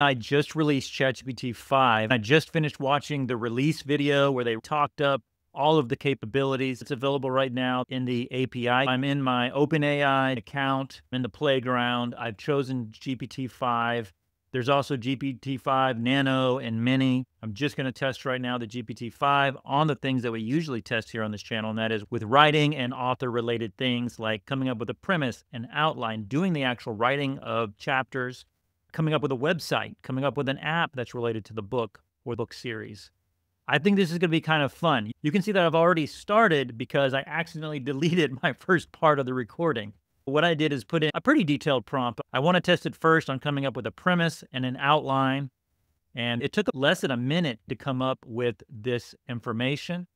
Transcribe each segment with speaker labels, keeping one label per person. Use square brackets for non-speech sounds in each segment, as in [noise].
Speaker 1: I just released ChatGPT 5. I just finished watching the release video where they talked up all of the capabilities. It's available right now in the API. I'm in my OpenAI account in the playground. I've chosen GPT 5. There's also GPT 5 Nano and Mini. I'm just going to test right now the GPT 5 on the things that we usually test here on this channel, and that is with writing and author related things like coming up with a premise, an outline, doing the actual writing of chapters, coming up with a website, coming up with an app that's related to the book or book series. I think this is going to be kind of fun. You can see that I've already started because I accidentally [laughs] deleted my first part of the recording. What I did is put in a pretty detailed prompt. I want to test it first on coming up with a premise and an outline. And it took less than a minute to come up with this information.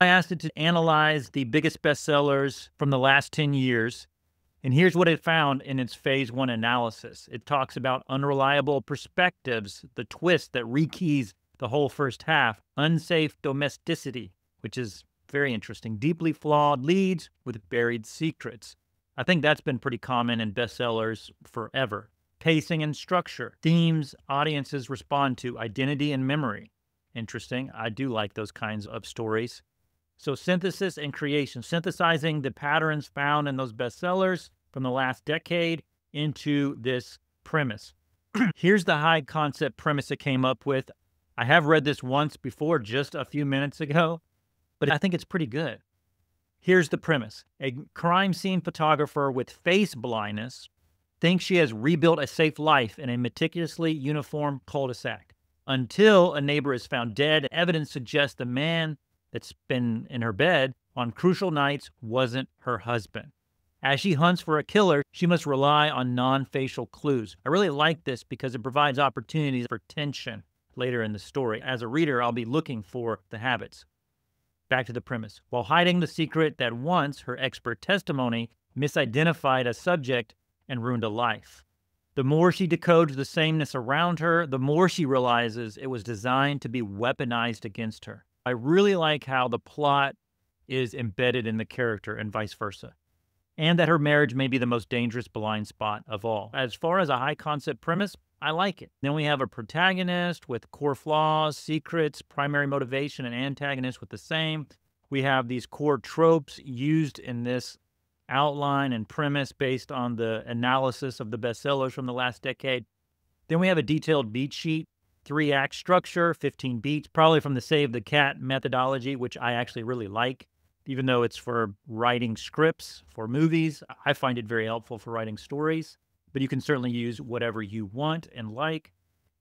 Speaker 1: I asked it to analyze the biggest bestsellers from the last 10 years and here's what it found in its phase one analysis it talks about unreliable perspectives, the twist that rekeys the whole first half, unsafe domesticity, which is very interesting, deeply flawed leads with buried secrets. I think that's been pretty common in bestsellers forever. Pacing and structure, themes audiences respond to, identity and memory. Interesting. I do like those kinds of stories. So, synthesis and creation, synthesizing the patterns found in those bestsellers from the last decade into this premise. [clears throat] Here's the high concept premise it came up with. I have read this once before, just a few minutes ago, but I think it's pretty good. Here's the premise A crime scene photographer with face blindness thinks she has rebuilt a safe life in a meticulously uniform cul de sac until a neighbor is found dead. Evidence suggests the man that's been in her bed on crucial nights wasn't her husband. As she hunts for a killer, she must rely on non facial clues. I really like this because it provides opportunities for tension later in the story. As a reader, I'll be looking for the habits. Back to the premise. While hiding the secret that once her expert testimony misidentified a subject and ruined a life. The more she decodes the sameness around her, the more she realizes it was designed to be weaponized against her. I really like how the plot is embedded in the character and vice versa, and that her marriage may be the most dangerous blind spot of all. As far as a high concept premise, I like it. Then we have a protagonist with core flaws, secrets, primary motivation, and antagonist with the same. We have these core tropes used in this outline and premise based on the analysis of the bestsellers from the last decade. Then we have a detailed beat sheet three act structure, 15 beats, probably from the Save the Cat methodology, which I actually really like. Even though it's for writing scripts for movies, I find it very helpful for writing stories. But you can certainly use whatever you want and like.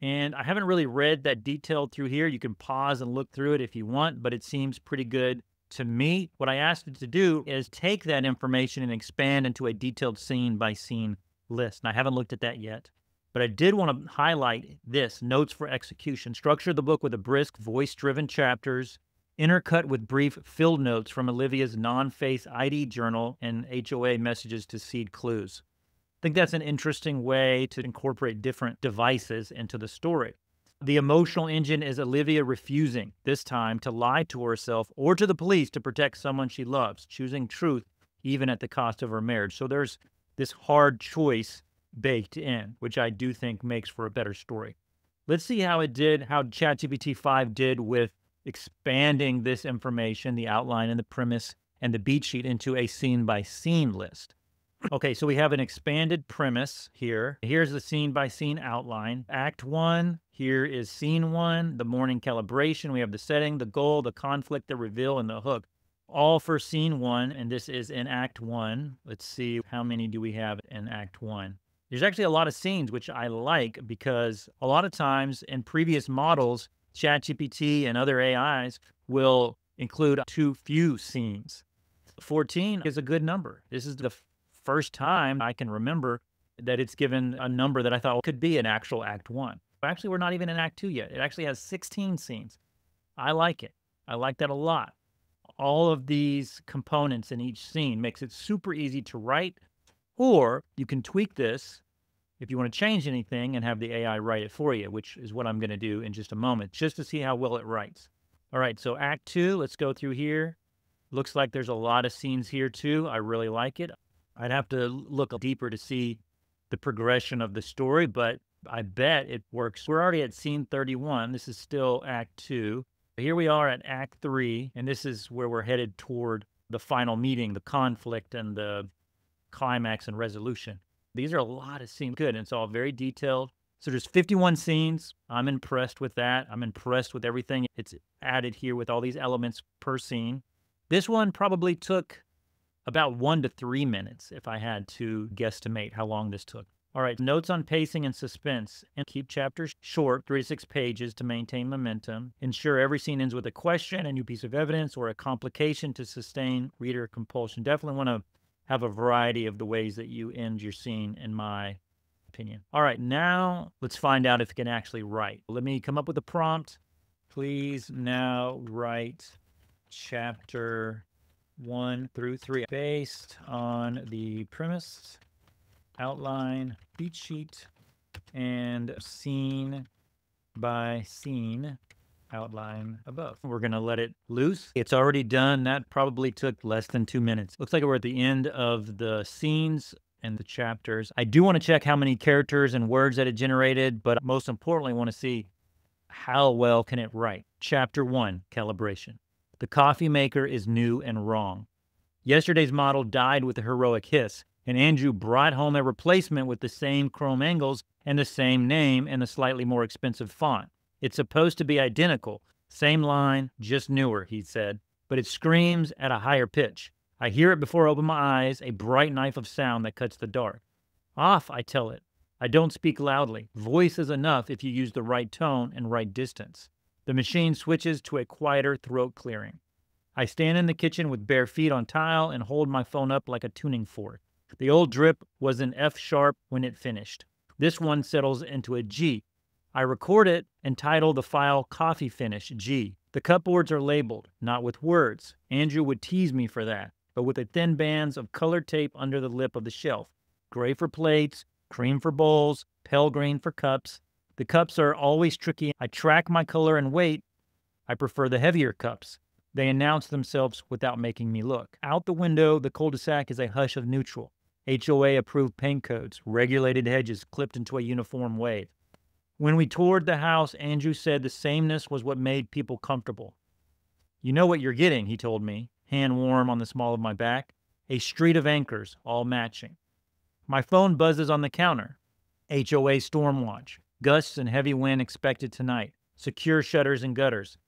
Speaker 1: And I haven't really read that detailed through here. You can pause and look through it if you want, but it seems pretty good to me. What I asked it to do is take that information and expand into a detailed scene by scene list. And I haven't looked at that yet. But I did want to highlight this notes for execution. Structure the book with a brisk, voice driven chapters, intercut with brief field notes from Olivia's non face ID journal and HOA messages to seed clues. I think that's an interesting way to incorporate different devices into the story. The emotional engine is Olivia refusing, this time, to lie to herself or to the police to protect someone she loves, choosing truth even at the cost of her marriage. So there's this hard choice baked in, which I do think makes for a better story. Let's see how it did, how ChatGPT 5 did with expanding this information, the outline and the premise and the beat sheet into a scene by scene list. Okay, so we have an expanded premise here. Here's the scene by scene outline. Act one, here is scene one, the morning calibration. We have the setting, the goal, the conflict, the reveal, and the hook. All for scene one, and this is in act one. Let's see, how many do we have in act one? There's actually a lot of scenes which I like because a lot of times in previous models, ChatGPT and other AIs will include too few scenes. 14 is a good number. This is the first time I can remember that it's given a number that I thought could be an actual Act 1. But actually, we're not even in Act 2 yet. It actually has 16 scenes. I like it. I like that a lot. All of these components in each scene makes it super easy to write, or you can tweak this if you want to change anything and have the AI write it for you, which is what I'm going to do in just a moment, just to see how well it writes. All right, so Act Two, let's go through here. Looks like there's a lot of scenes here too. I really like it. I'd have to look deeper to see the progression of the story, but I bet it works. We're already at scene 31. This is still Act Two. Here we are at Act Three, and this is where we're headed toward the final meeting, the conflict, and the climax and resolution. These are a lot of scenes. Good. And it's all very detailed. So there's 51 scenes. I'm impressed with that. I'm impressed with everything. It's added here with all these elements per scene. This one probably took about one to three minutes if I had to guesstimate how long this took. All right, notes on pacing and suspense. And keep chapters short, three to six pages to maintain momentum. Ensure every scene ends with a question, a new piece of evidence, or a complication to sustain reader compulsion. Definitely want to have a variety of the ways that you end your scene, in my opinion. All right, now let's find out if it can actually write. Let me come up with a prompt. Please now write chapter one through three based on the premise, outline, beat sheet, and scene by scene outline above. We're going to let it loose. It's already done. That probably took less than two minutes. Looks like we're at the end of the scenes and the chapters. I do want to check how many characters and words that it generated, but most importantly, I want to see how well can it write. Chapter one, calibration. The coffee maker is new and wrong. Yesterday's model died with a heroic hiss, and Andrew brought home a replacement with the same chrome angles and the same name and the slightly more expensive font. It's supposed to be identical. Same line, just newer, he said, but it screams at a higher pitch. I hear it before I open my eyes, a bright knife of sound that cuts the dark. Off, I tell it. I don't speak loudly. Voice is enough if you use the right tone and right distance. The machine switches to a quieter throat clearing. I stand in the kitchen with bare feet on tile and hold my phone up like a tuning fork. The old drip was an F sharp when it finished. This one settles into a G, I record it and title the file Coffee Finish G. The cupboards are labeled, not with words. Andrew would tease me for that, but with the thin bands of colored tape under the lip of the shelf. Gray for plates, cream for bowls, pale green for cups. The cups are always tricky. I track my color and weight. I prefer the heavier cups. They announce themselves without making me look. Out the window, the cul-de-sac is a hush of neutral. HOA approved paint codes, regulated hedges clipped into a uniform wave. When we toured the house, Andrew said the sameness was what made people comfortable. You know what you're getting, he told me, hand warm on the small of my back. A street of anchors, all matching. My phone buzzes on the counter. HOA storm watch. Gusts and heavy wind expected tonight. Secure shutters and gutters.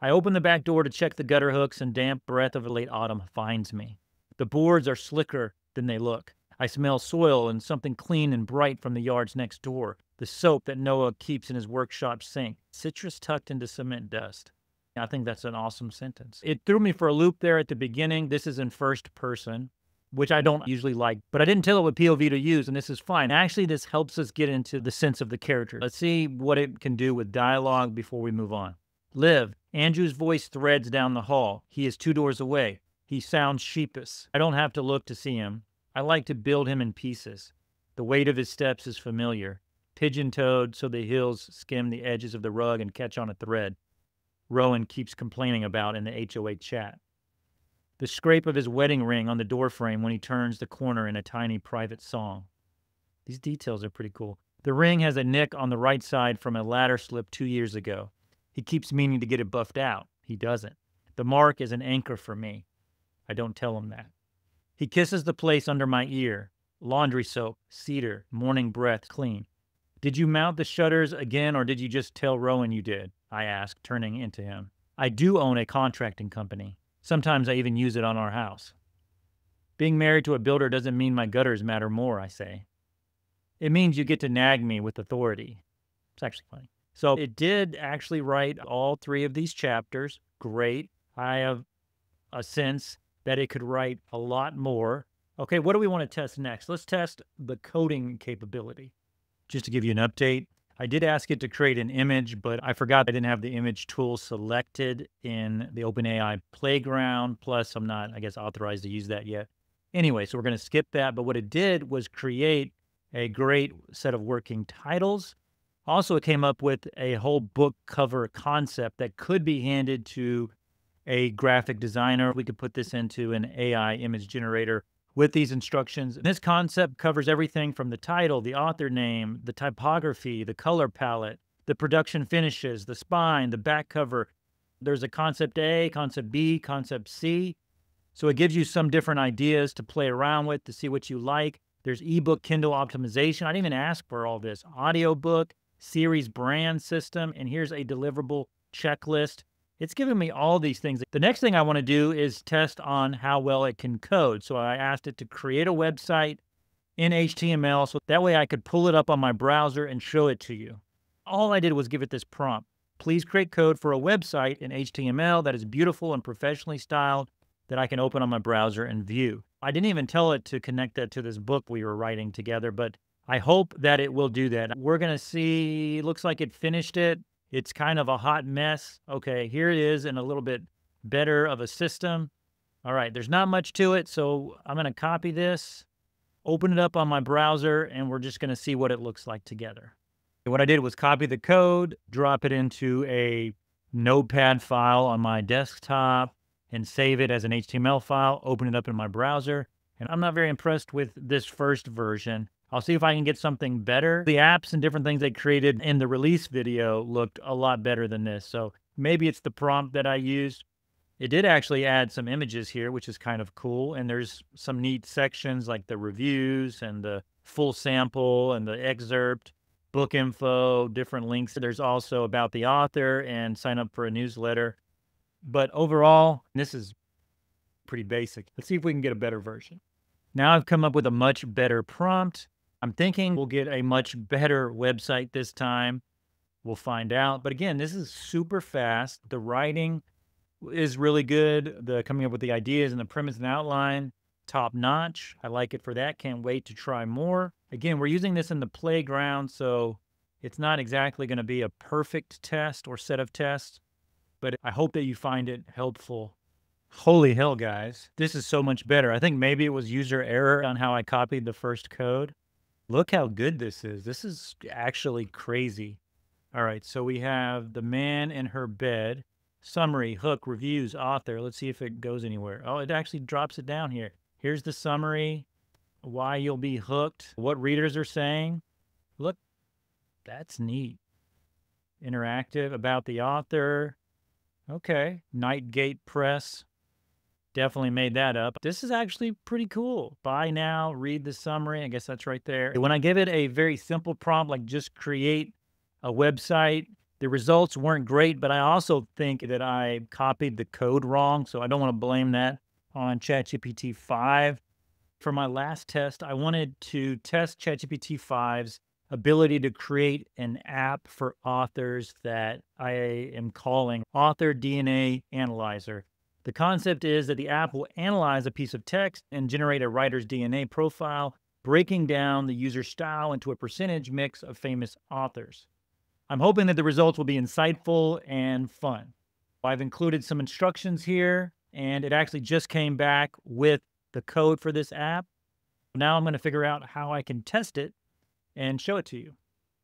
Speaker 1: I open the back door to check the gutter hooks, and damp breath of late autumn finds me. The boards are slicker than they look. I smell soil and something clean and bright from the yards next door the soap that Noah keeps in his workshop sink, citrus tucked into cement dust. I think that's an awesome sentence. It threw me for a loop there at the beginning. This is in first person, which I don't usually like, but I didn't tell it what POV to use, and this is fine. Actually, this helps us get into the sense of the character. Let's see what it can do with dialogue before we move on. Liv, Andrew's voice threads down the hall. He is two doors away. He sounds sheepish. I don't have to look to see him. I like to build him in pieces. The weight of his steps is familiar pigeon-toed so the heels skim the edges of the rug and catch on a thread. Rowan keeps complaining about in the HOA chat. The scrape of his wedding ring on the doorframe when he turns the corner in a tiny private song. These details are pretty cool. The ring has a nick on the right side from a ladder slip two years ago. He keeps meaning to get it buffed out. He doesn't. The mark is an anchor for me. I don't tell him that. He kisses the place under my ear. Laundry soap, cedar, morning breath, clean. Did you mount the shutters again, or did you just tell Rowan you did? I asked, turning into him. I do own a contracting company. Sometimes I even use it on our house. Being married to a builder doesn't mean my gutters matter more, I say. It means you get to nag me with authority. It's actually funny. So it did actually write all three of these chapters. Great. I have a sense that it could write a lot more. Okay, what do we want to test next? Let's test the coding capability. Just to give you an update, I did ask it to create an image, but I forgot I didn't have the image tool selected in the OpenAI playground. Plus, I'm not, I guess, authorized to use that yet. Anyway, so we're going to skip that. But what it did was create a great set of working titles. Also, it came up with a whole book cover concept that could be handed to a graphic designer. We could put this into an AI image generator with these instructions. This concept covers everything from the title, the author name, the typography, the color palette, the production finishes, the spine, the back cover. There's a concept A, concept B, concept C. So it gives you some different ideas to play around with to see what you like. There's ebook Kindle optimization. I didn't even ask for all this. Audiobook, series brand system, and here's a deliverable checklist. It's giving me all these things. The next thing I want to do is test on how well it can code. So I asked it to create a website in HTML so that way I could pull it up on my browser and show it to you. All I did was give it this prompt. Please create code for a website in HTML that is beautiful and professionally styled that I can open on my browser and view. I didn't even tell it to connect that to this book we were writing together, but I hope that it will do that. We're going to see, looks like it finished it. It's kind of a hot mess. Okay, here it is in a little bit better of a system. All right, there's not much to it, so I'm going to copy this, open it up on my browser, and we're just going to see what it looks like together. What I did was copy the code, drop it into a notepad file on my desktop, and save it as an HTML file, open it up in my browser. And I'm not very impressed with this first version. I'll see if I can get something better. The apps and different things they created in the release video looked a lot better than this. So maybe it's the prompt that I used. It did actually add some images here, which is kind of cool. And there's some neat sections like the reviews and the full sample and the excerpt, book info, different links. There's also about the author and sign up for a newsletter. But overall, this is pretty basic. Let's see if we can get a better version. Now I've come up with a much better prompt. I'm thinking we'll get a much better website this time. We'll find out. But again, this is super fast. The writing is really good. The coming up with the ideas and the premise and outline, top notch. I like it for that. Can't wait to try more. Again, we're using this in the playground, so it's not exactly going to be a perfect test or set of tests, but I hope that you find it helpful. Holy hell, guys. This is so much better. I think maybe it was user error on how I copied the first code. Look how good this is. This is actually crazy. All right, so we have the man in her bed, summary, hook, reviews, author. Let's see if it goes anywhere. Oh, it actually drops it down here. Here's the summary, why you'll be hooked, what readers are saying. Look, that's neat. Interactive about the author. Okay, Nightgate Press definitely made that up. This is actually pretty cool. Buy now, read the summary. I guess that's right there. When I give it a very simple prompt, like just create a website, the results weren't great, but I also think that I copied the code wrong. So I don't want to blame that on ChatGPT 5. For my last test, I wanted to test ChatGPT 5's ability to create an app for authors that I am calling Author DNA Analyzer. The concept is that the app will analyze a piece of text and generate a writer's DNA profile, breaking down the user's style into a percentage mix of famous authors. I'm hoping that the results will be insightful and fun. I've included some instructions here, and it actually just came back with the code for this app. Now I'm going to figure out how I can test it and show it to you.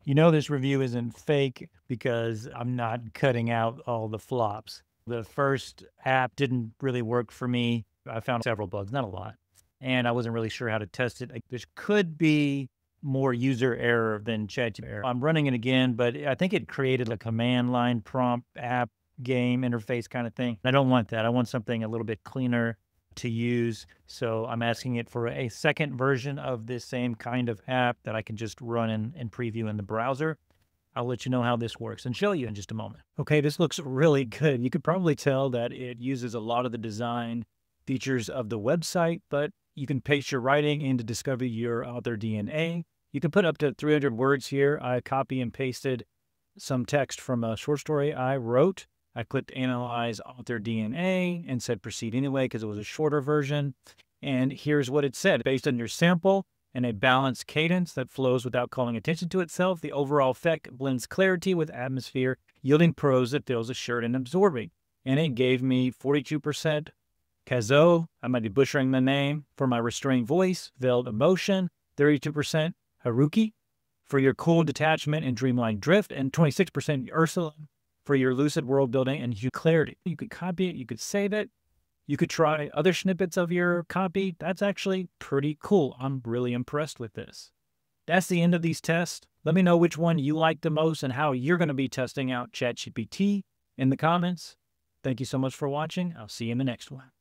Speaker 1: You know, this review isn't fake because I'm not cutting out all the flops. The first app didn't really work for me. I found several bugs, not a lot. And I wasn't really sure how to test it. There could be more user error than ChatGPT error. I'm running it again, but I think it created a command line prompt app game interface kind of thing. I don't want that. I want something a little bit cleaner to use. So I'm asking it for a second version of this same kind of app that I can just run and, and preview in the browser. I'll let you know how this works and show you in just a moment. Okay, this looks really good. You could probably tell that it uses a lot of the design features of the website, but you can paste your writing in to discover your author DNA. You can put up to 300 words here. I copy and pasted some text from a short story I wrote. I clicked Analyze Author DNA and said Proceed anyway because it was a shorter version. And here's what it said. Based on your sample, and a balanced cadence that flows without calling attention to itself. The overall effect blends clarity with atmosphere, yielding prose that feels assured and absorbing. And it gave me 42% Kazo, I might be butchering the name, for my restrained voice, veiled emotion, 32% Haruki for your cool detachment and dreamlike drift, and 26% Ursula for your lucid world building and clarity. You could copy it, you could save it, You could try other snippets of your copy. That's actually pretty cool. I'm really impressed with this. That's the end of these tests. Let me know which one you like the most and how you're going to be testing out ChatGPT in the comments. Thank you so much for watching. I'll see you in the next one.